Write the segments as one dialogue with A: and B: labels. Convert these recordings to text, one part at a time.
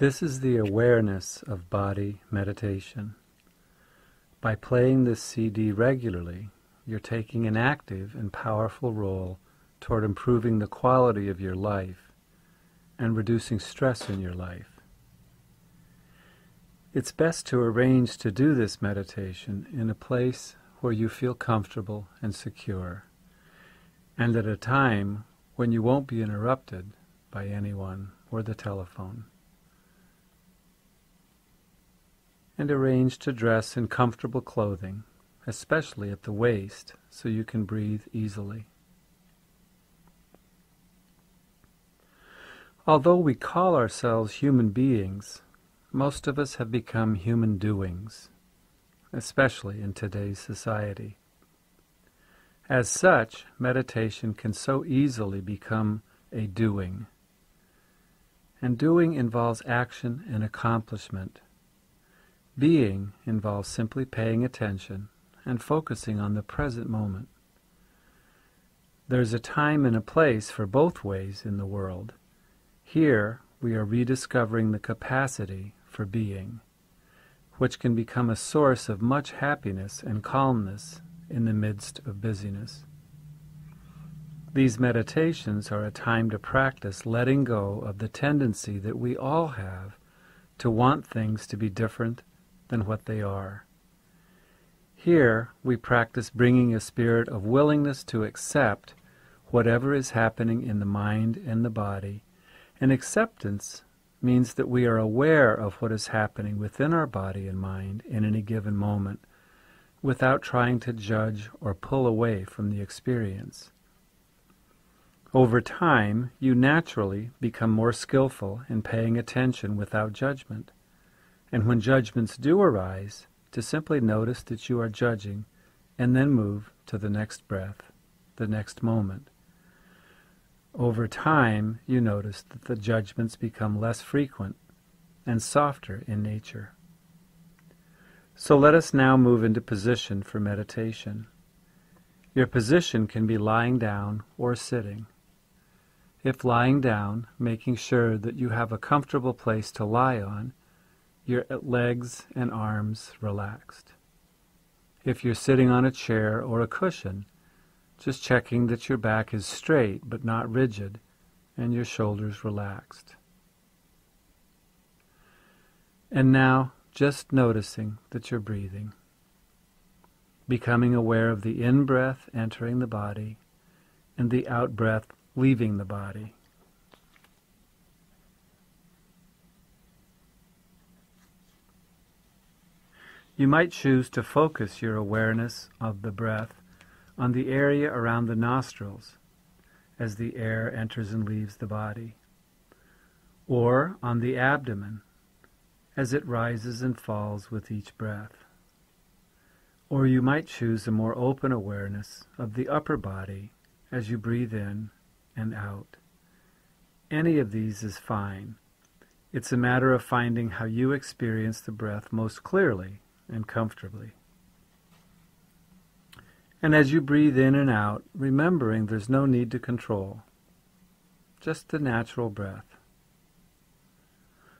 A: This is the awareness of body meditation. By playing this CD regularly, you're taking an active and powerful role toward improving the quality of your life and reducing stress in your life. It's best to arrange to do this meditation in a place where you feel comfortable and secure, and at a time when you won't be interrupted by anyone or the telephone. And arrange to dress in comfortable clothing, especially at the waist, so you can breathe easily. Although we call ourselves human beings, most of us have become human doings, especially in today's society. As such, meditation can so easily become a doing. And doing involves action and accomplishment. Being involves simply paying attention and focusing on the present moment. There's a time and a place for both ways in the world. Here, we are rediscovering the capacity for being, which can become a source of much happiness and calmness in the midst of busyness. These meditations are a time to practice letting go of the tendency that we all have to want things to be different than what they are. Here, we practice bringing a spirit of willingness to accept whatever is happening in the mind and the body, and acceptance means that we are aware of what is happening within our body and mind in any given moment without trying to judge or pull away from the experience. Over time, you naturally become more skillful in paying attention without judgment. And when judgments do arise, to simply notice that you are judging and then move to the next breath, the next moment. Over time, you notice that the judgments become less frequent and softer in nature. So let us now move into position for meditation. Your position can be lying down or sitting. If lying down, making sure that you have a comfortable place to lie on, your legs and arms relaxed. If you're sitting on a chair or a cushion, just checking that your back is straight but not rigid and your shoulders relaxed. And now, just noticing that you're breathing, becoming aware of the in breath entering the body and the out breath leaving the body. You might choose to focus your awareness of the breath on the area around the nostrils as the air enters and leaves the body, or on the abdomen as it rises and falls with each breath. Or you might choose a more open awareness of the upper body as you breathe in and out. Any of these is fine. It's a matter of finding how you experience the breath most clearly and comfortably. And as you breathe in and out, remembering there's no need to control, just the natural breath.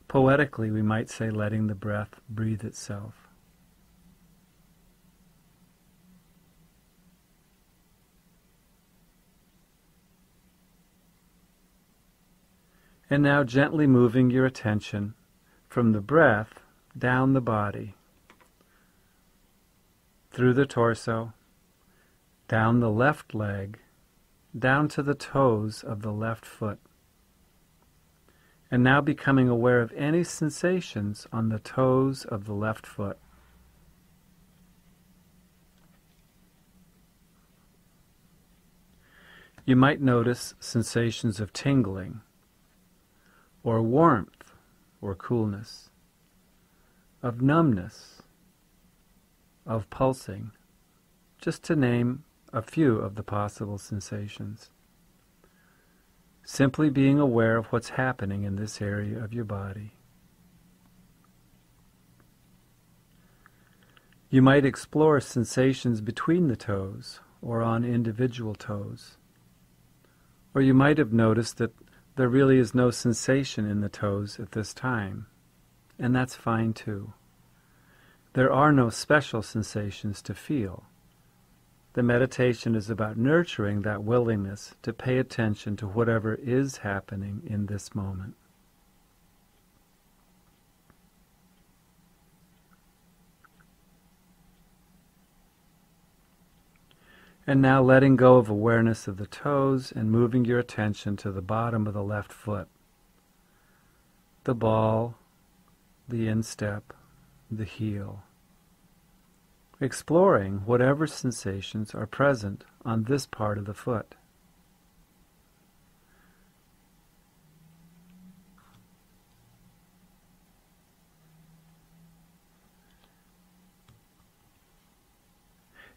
A: Poetically, we might say letting the breath breathe itself. And now gently moving your attention from the breath down the body, through the torso, down the left leg, down to the toes of the left foot. And now becoming aware of any sensations on the toes of the left foot. You might notice sensations of tingling, or warmth, or coolness, of numbness, of pulsing, just to name a few of the possible sensations. Simply being aware of what's happening in this area of your body. You might explore sensations between the toes or on individual toes. Or you might have noticed that there really is no sensation in the toes at this time, and that's fine too. There are no special sensations to feel. The meditation is about nurturing that willingness to pay attention to whatever is happening in this moment. And now letting go of awareness of the toes and moving your attention to the bottom of the left foot. The ball, the instep, the heel. Exploring whatever sensations are present on this part of the foot.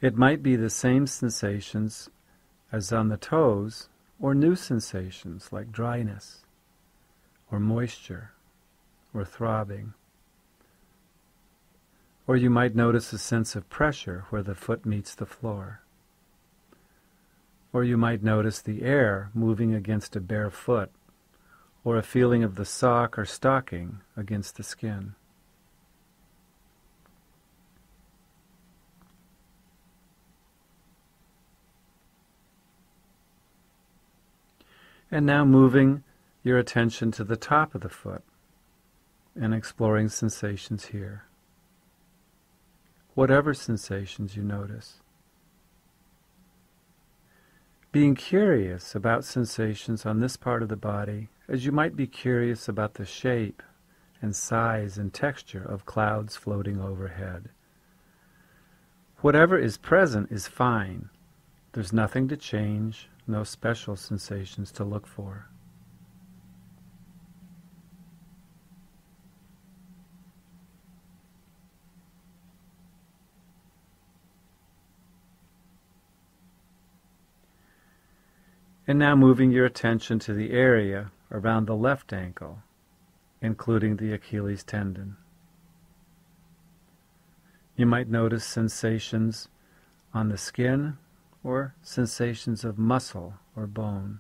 A: It might be the same sensations as on the toes, or new sensations like dryness, or moisture, or throbbing. Or you might notice a sense of pressure where the foot meets the floor. Or you might notice the air moving against a bare foot, or a feeling of the sock or stocking against the skin. And now moving your attention to the top of the foot and exploring sensations here. Whatever sensations you notice. Being curious about sensations on this part of the body as you might be curious about the shape and size and texture of clouds floating overhead. Whatever is present is fine. There's nothing to change, no special sensations to look for. And now moving your attention to the area around the left ankle, including the Achilles tendon. You might notice sensations on the skin or sensations of muscle or bone.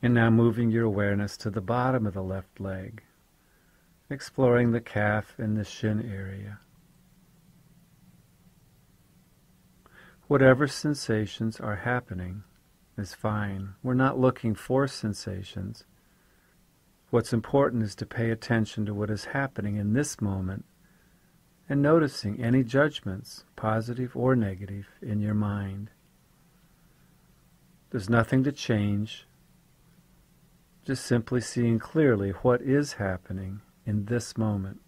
A: And now moving your awareness to the bottom of the left leg, exploring the calf and the shin area. Whatever sensations are happening is fine. We're not looking for sensations. What's important is to pay attention to what is happening in this moment and noticing any judgments, positive or negative, in your mind. There's nothing to change, just simply seeing clearly what is happening in this moment.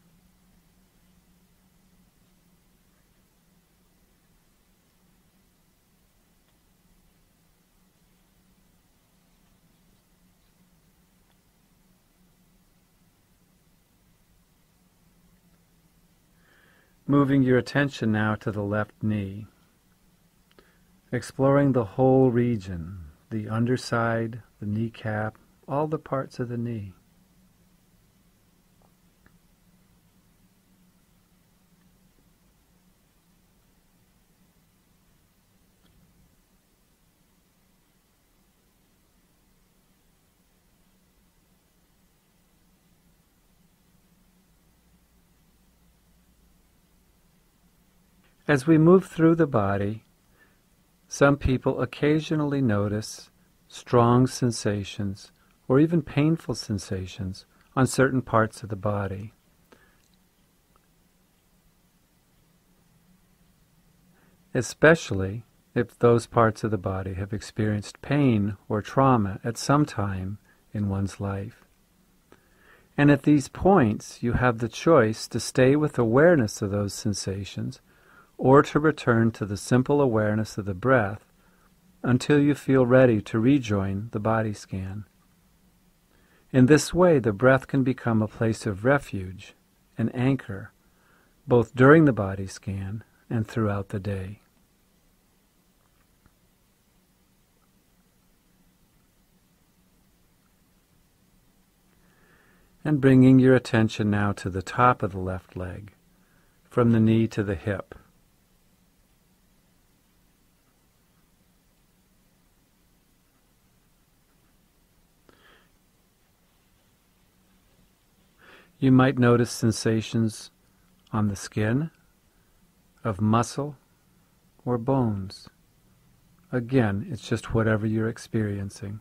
A: Moving your attention now to the left knee, exploring the whole region, the underside, the kneecap, all the parts of the knee. As we move through the body, some people occasionally notice strong sensations or even painful sensations on certain parts of the body. Especially if those parts of the body have experienced pain or trauma at some time in one's life. And at these points, you have the choice to stay with awareness of those sensations or to return to the simple awareness of the breath until you feel ready to rejoin the body scan. In this way, the breath can become a place of refuge, an anchor, both during the body scan and throughout the day. And bringing your attention now to the top of the left leg, from the knee to the hip. You might notice sensations on the skin, of muscle, or bones. Again, it's just whatever you're experiencing.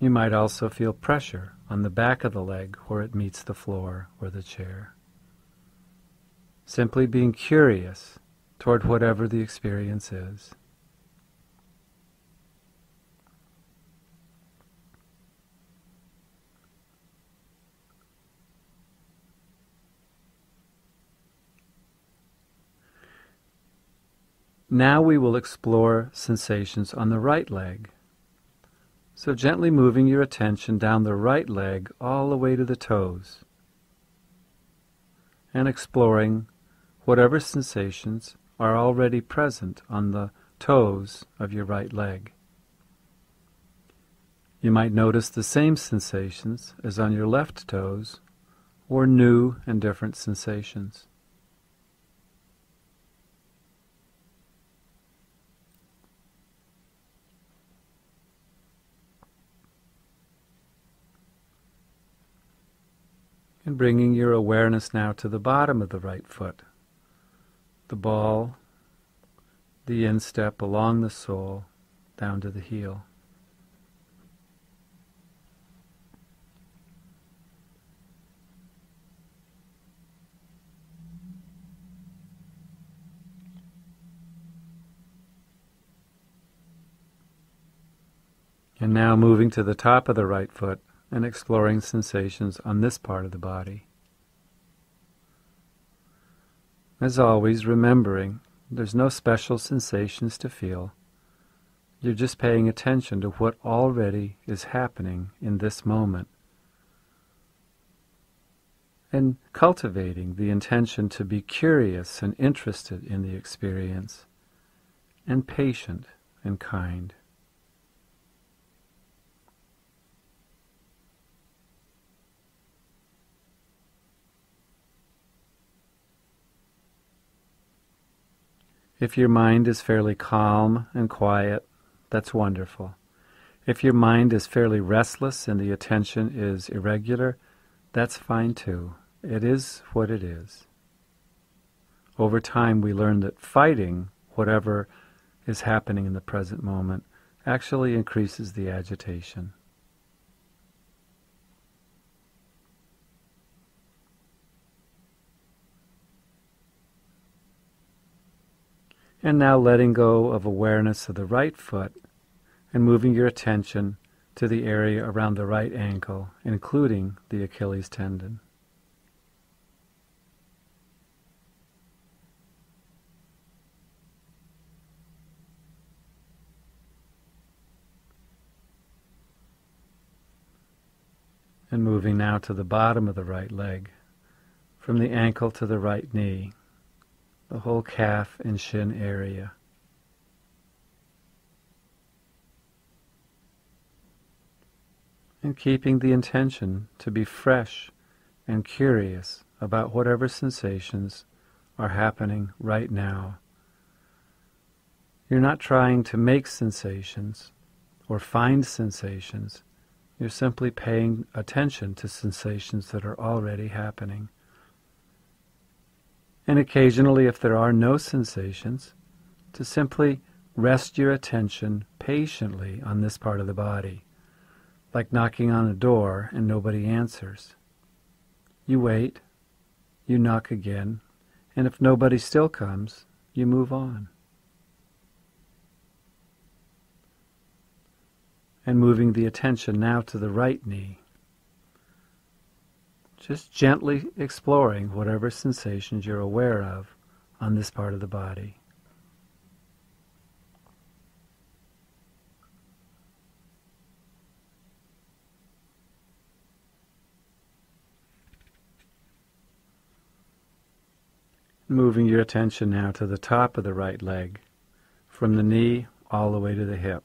A: You might also feel pressure on the back of the leg where it meets the floor or the chair. Simply being curious toward whatever the experience is. Now we will explore sensations on the right leg. So gently moving your attention down the right leg all the way to the toes and exploring whatever sensations are already present on the toes of your right leg. You might notice the same sensations as on your left toes or new and different sensations. And bringing your awareness now to the bottom of the right foot, the ball, the instep along the sole, down to the heel. And now moving to the top of the right foot, and exploring sensations on this part of the body. As always, remembering there's no special sensations to feel. You're just paying attention to what already is happening in this moment. And cultivating the intention to be curious and interested in the experience, and patient and kind. If your mind is fairly calm and quiet, that's wonderful. If your mind is fairly restless and the attention is irregular, that's fine too. It is what it is. Over time, we learn that fighting whatever is happening in the present moment actually increases the agitation. And now letting go of awareness of the right foot and moving your attention to the area around the right ankle, including the Achilles tendon. And moving now to the bottom of the right leg, from the ankle to the right knee the whole calf and shin area. And keeping the intention to be fresh and curious about whatever sensations are happening right now. You're not trying to make sensations or find sensations. You're simply paying attention to sensations that are already happening. And occasionally, if there are no sensations, to simply rest your attention patiently on this part of the body, like knocking on a door and nobody answers. You wait, you knock again, and if nobody still comes, you move on. And moving the attention now to the right knee just gently exploring whatever sensations you're aware of on this part of the body. Moving your attention now to the top of the right leg, from the knee all the way to the hip.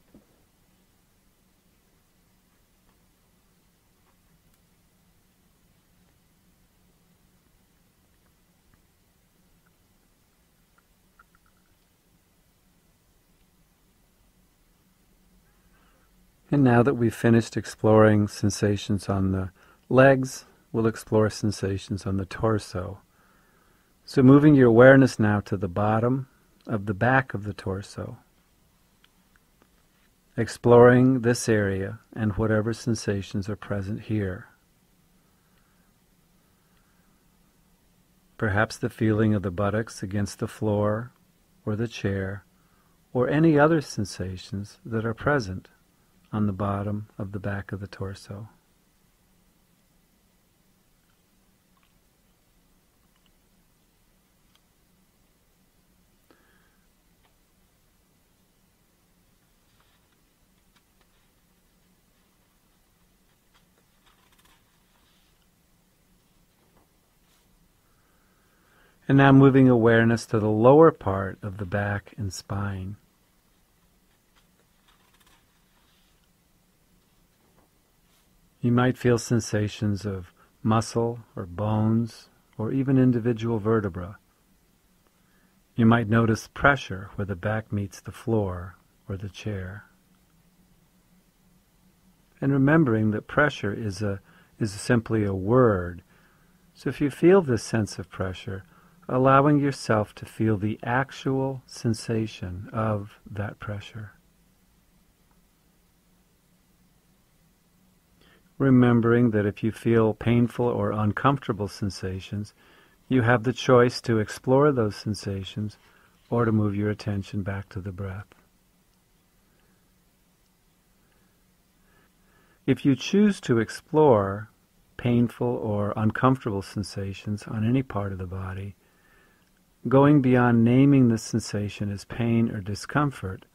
A: And now that we've finished exploring sensations on the legs, we'll explore sensations on the torso. So moving your awareness now to the bottom of the back of the torso. Exploring this area and whatever sensations are present here. Perhaps the feeling of the buttocks against the floor or the chair, or any other sensations that are present on the bottom of the back of the torso. And now moving awareness to the lower part of the back and spine. You might feel sensations of muscle or bones or even individual vertebra. You might notice pressure where the back meets the floor or the chair. And remembering that pressure is a is simply a word. So if you feel this sense of pressure, allowing yourself to feel the actual sensation of that pressure. Remembering that if you feel painful or uncomfortable sensations, you have the choice to explore those sensations or to move your attention back to the breath. If you choose to explore painful or uncomfortable sensations on any part of the body, going beyond naming the sensation as pain or discomfort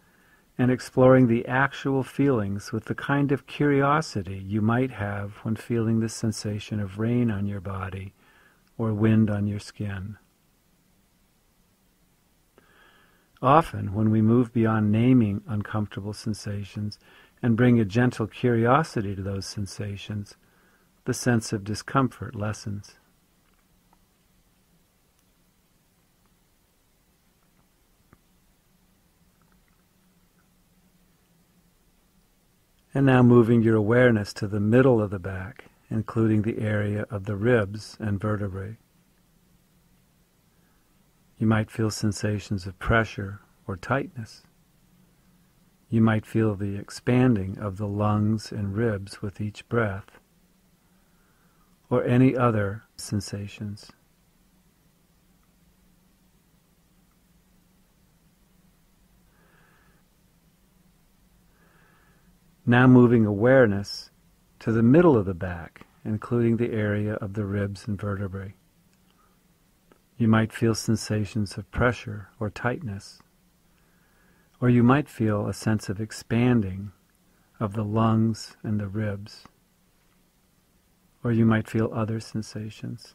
A: and exploring the actual feelings with the kind of curiosity you might have when feeling the sensation of rain on your body or wind on your skin. Often, when we move beyond naming uncomfortable sensations and bring a gentle curiosity to those sensations, the sense of discomfort lessens. And now moving your awareness to the middle of the back, including the area of the ribs and vertebrae. You might feel sensations of pressure or tightness. You might feel the expanding of the lungs and ribs with each breath, or any other sensations. Now moving awareness to the middle of the back, including the area of the ribs and vertebrae. You might feel sensations of pressure or tightness, or you might feel a sense of expanding of the lungs and the ribs, or you might feel other sensations.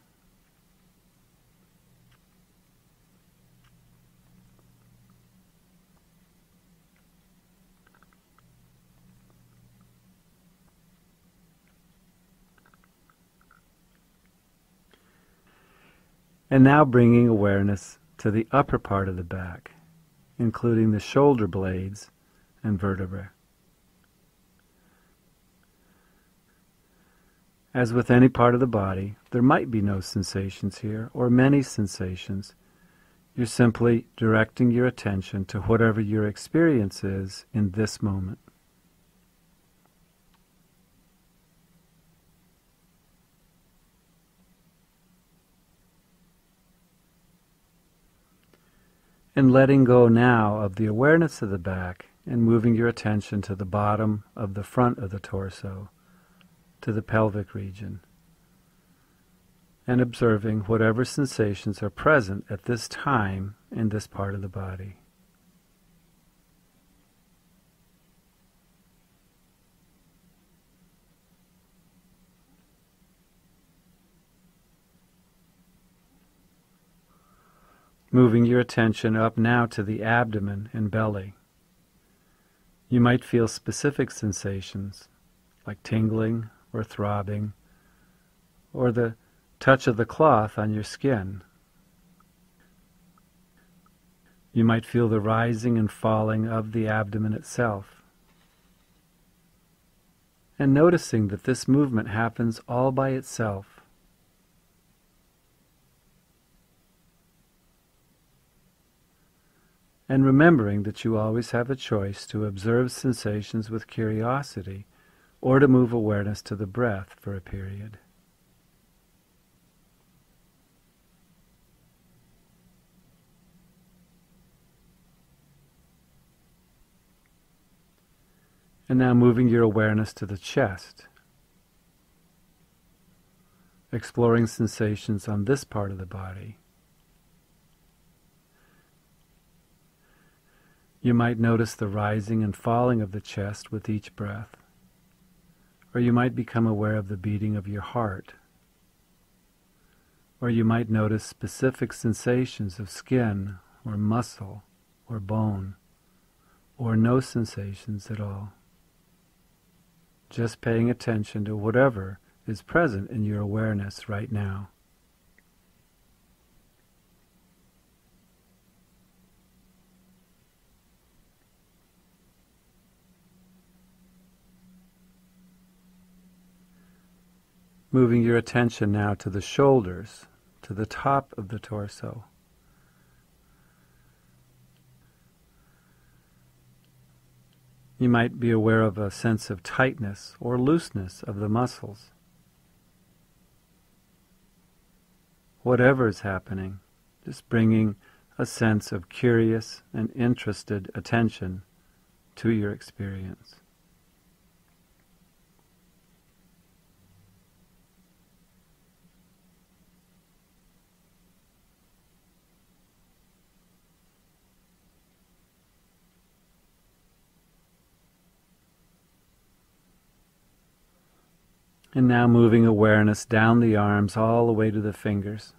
A: And now bringing awareness to the upper part of the back, including the shoulder blades and vertebrae. As with any part of the body, there might be no sensations here, or many sensations. You're simply directing your attention to whatever your experience is in this moment. And letting go now of the awareness of the back and moving your attention to the bottom of the front of the torso, to the pelvic region. And observing whatever sensations are present at this time in this part of the body. Moving your attention up now to the abdomen and belly. You might feel specific sensations like tingling or throbbing or the touch of the cloth on your skin. You might feel the rising and falling of the abdomen itself. and noticing that this movement happens all by itself. And remembering that you always have a choice to observe sensations with curiosity or to move awareness to the breath for a period. And now moving your awareness to the chest, exploring sensations on this part of the body. You might notice the rising and falling of the chest with each breath, or you might become aware of the beating of your heart, or you might notice specific sensations of skin or muscle or bone, or no sensations at all just paying attention to whatever is present in your awareness right now. Moving your attention now to the shoulders, to the top of the torso. You might be aware of a sense of tightness or looseness of the muscles. Whatever is happening, just bringing a sense of curious and interested attention to your experience. And now moving awareness down the arms all the way to the fingers.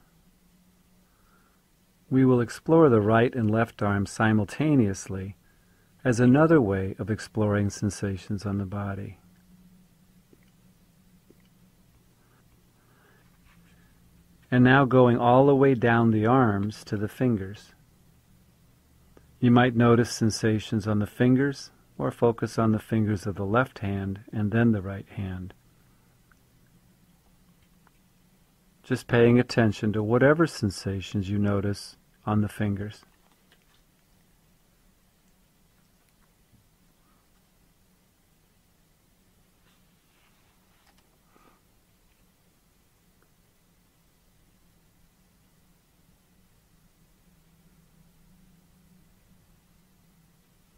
A: We will explore the right and left arms simultaneously as another way of exploring sensations on the body. And now going all the way down the arms to the fingers. You might notice sensations on the fingers or focus on the fingers of the left hand and then the right hand. Just paying attention to whatever sensations you notice on the fingers.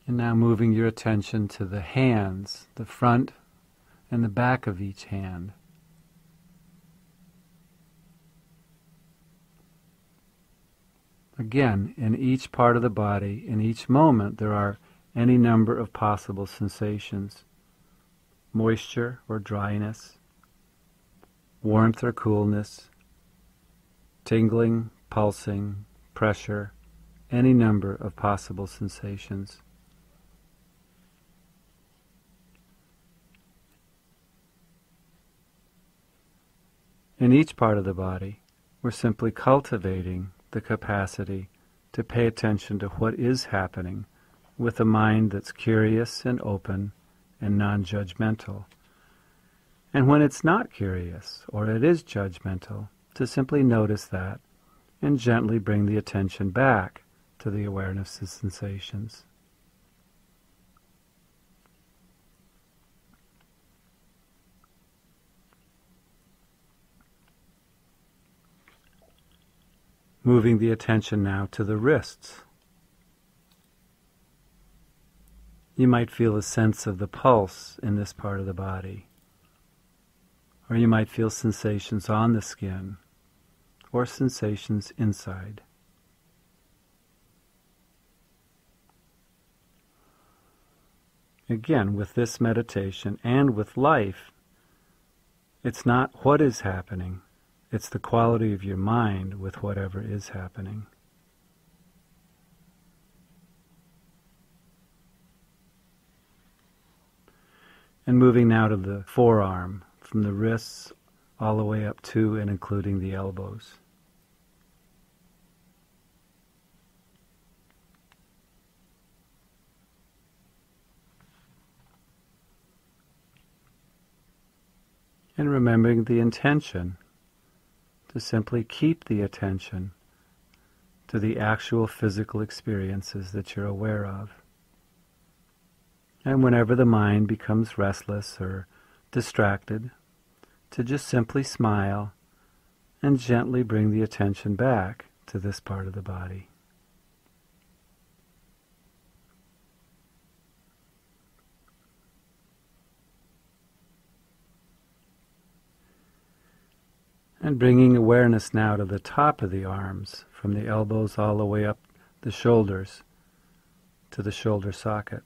A: And now moving your attention to the hands, the front and the back of each hand. Again, in each part of the body, in each moment, there are any number of possible sensations moisture or dryness, warmth or coolness, tingling, pulsing, pressure, any number of possible sensations. In each part of the body, we're simply cultivating the capacity to pay attention to what is happening with a mind that's curious and open and non judgmental. And when it's not curious or it is judgmental, to simply notice that and gently bring the attention back to the awareness of sensations. Moving the attention now to the wrists. You might feel a sense of the pulse in this part of the body. Or you might feel sensations on the skin or sensations inside. Again, with this meditation and with life, it's not what is happening, it's the quality of your mind with whatever is happening. And moving now to the forearm, from the wrists all the way up to and including the elbows. And remembering the intention simply keep the attention to the actual physical experiences that you're aware of. And whenever the mind becomes restless or distracted, to just simply smile and gently bring the attention back to this part of the body. And bringing awareness now to the top of the arms, from the elbows all the way up the shoulders to the shoulder socket.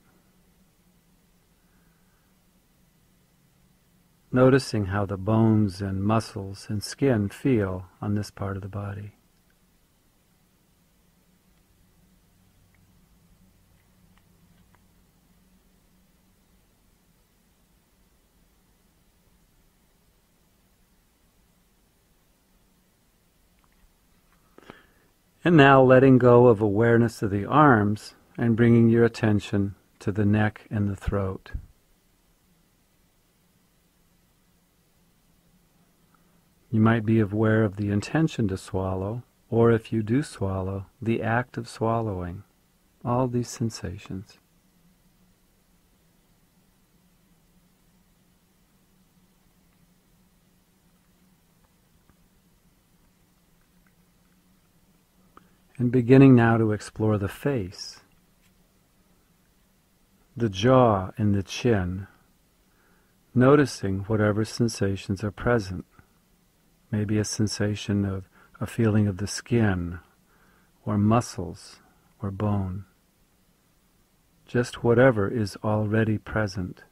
A: Noticing how the bones and muscles and skin feel on this part of the body. And now letting go of awareness of the arms and bringing your attention to the neck and the throat. You might be aware of the intention to swallow, or if you do swallow, the act of swallowing, all these sensations. And beginning now to explore the face, the jaw and the chin, noticing whatever sensations are present. Maybe a sensation of a feeling of the skin, or muscles, or bone. Just whatever is already present.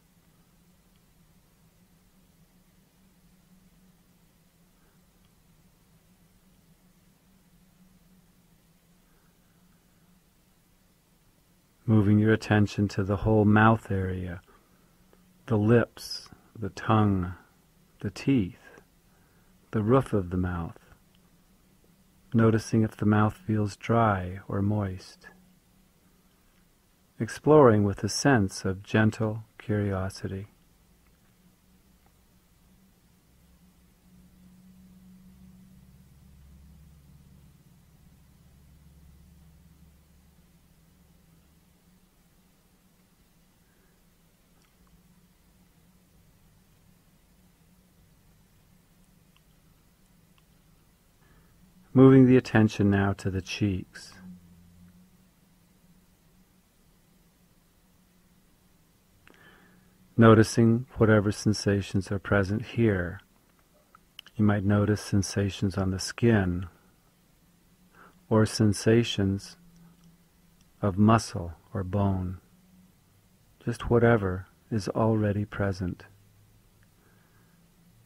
A: Moving your attention to the whole mouth area, the lips, the tongue, the teeth, the roof of the mouth, noticing if the mouth feels dry or moist, exploring with a sense of gentle curiosity. Moving the attention now to the cheeks. Noticing whatever sensations are present here. You might notice sensations on the skin or sensations of muscle or bone. Just whatever is already present.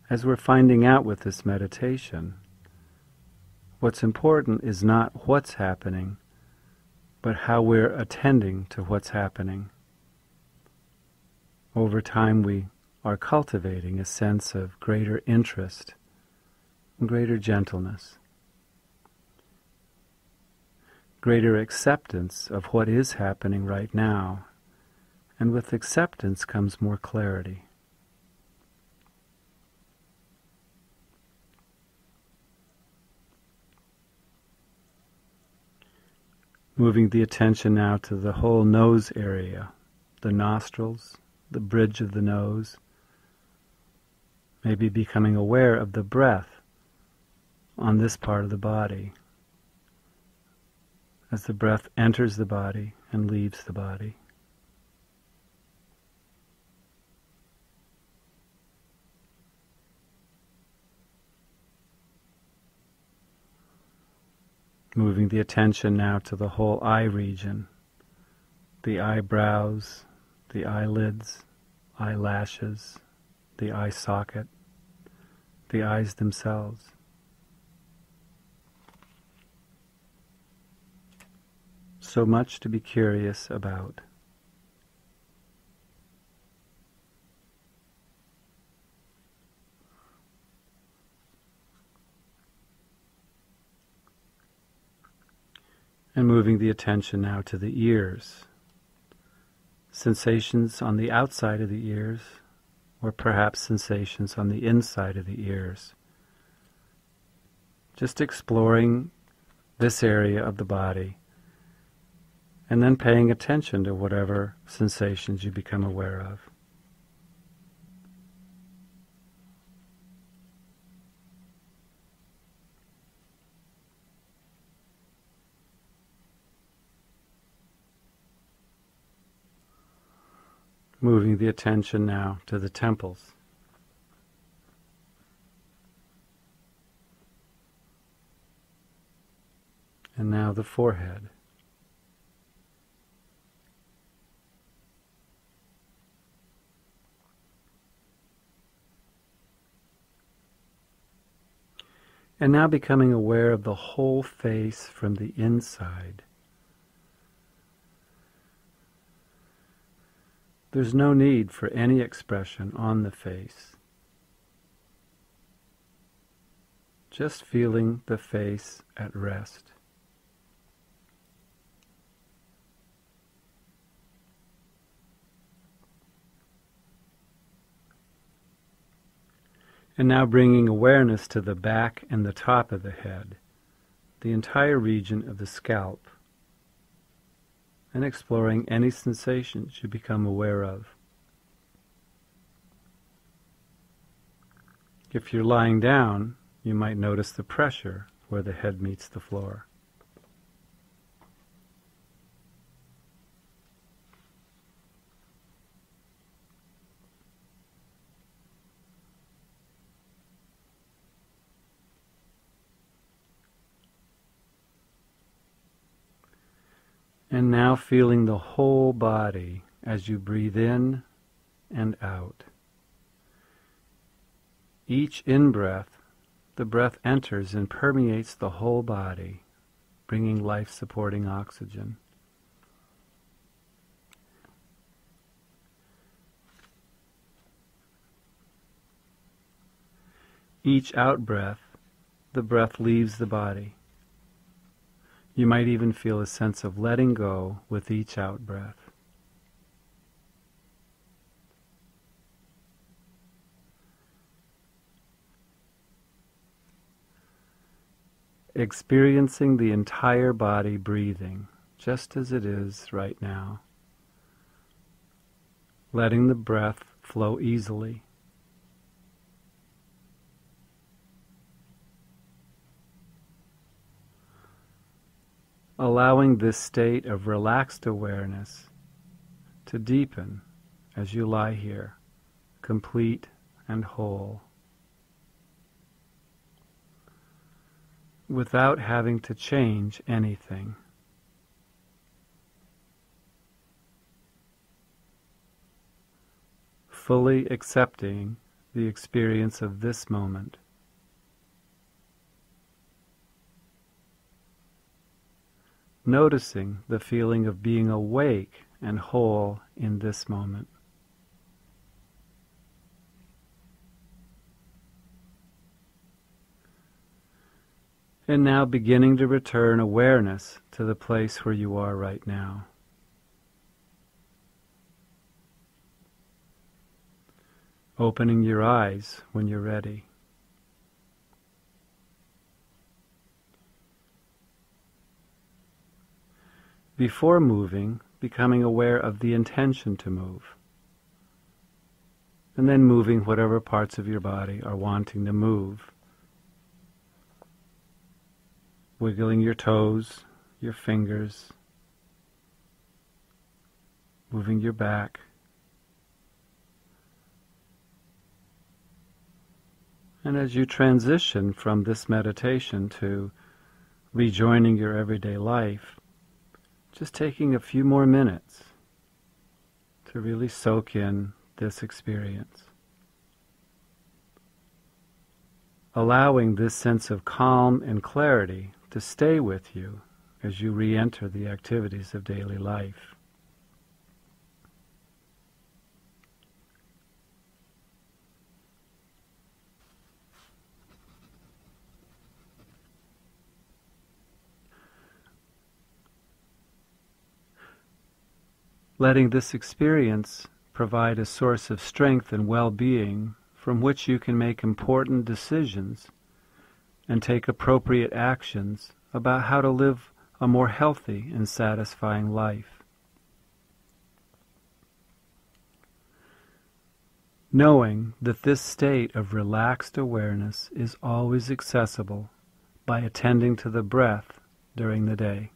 A: As we're finding out with this meditation, What's important is not what's happening, but how we're attending to what's happening. Over time, we are cultivating a sense of greater interest and greater gentleness, greater acceptance of what is happening right now, and with acceptance comes more clarity. Moving the attention now to the whole nose area, the nostrils, the bridge of the nose. Maybe becoming aware of the breath on this part of the body as the breath enters the body and leaves the body. Moving the attention now to the whole eye region, the eyebrows, the eyelids, eyelashes, the eye socket, the eyes themselves. So much to be curious about. And moving the attention now to the ears. Sensations on the outside of the ears, or perhaps sensations on the inside of the ears. Just exploring this area of the body and then paying attention to whatever sensations you become aware of. Moving the attention now to the temples. And now the forehead. And now becoming aware of the whole face from the inside. There's no need for any expression on the face. Just feeling the face at rest. And now bringing awareness to the back and the top of the head, the entire region of the scalp and exploring any sensations you become aware of. If you're lying down, you might notice the pressure where the head meets the floor. And now feeling the whole body as you breathe in and out. Each in breath, the breath enters and permeates the whole body, bringing life supporting oxygen. Each out breath, the breath leaves the body. You might even feel a sense of letting go with each out breath. Experiencing the entire body breathing just as it is right now. Letting the breath flow easily. Allowing this state of relaxed awareness to deepen as you lie here, complete and whole, without having to change anything. Fully accepting the experience of this moment. Noticing the feeling of being awake and whole in this moment. And now beginning to return awareness to the place where you are right now. Opening your eyes when you're ready. Before moving, becoming aware of the intention to move. And then moving whatever parts of your body are wanting to move. Wiggling your toes, your fingers, moving your back. And as you transition from this meditation to rejoining your everyday life, just taking a few more minutes to really soak in this experience. Allowing this sense of calm and clarity to stay with you as you re enter the activities of daily life. Letting this experience provide a source of strength and well-being from which you can make important decisions and take appropriate actions about how to live a more healthy and satisfying life. Knowing that this state of relaxed awareness is always accessible by attending to the breath during the day.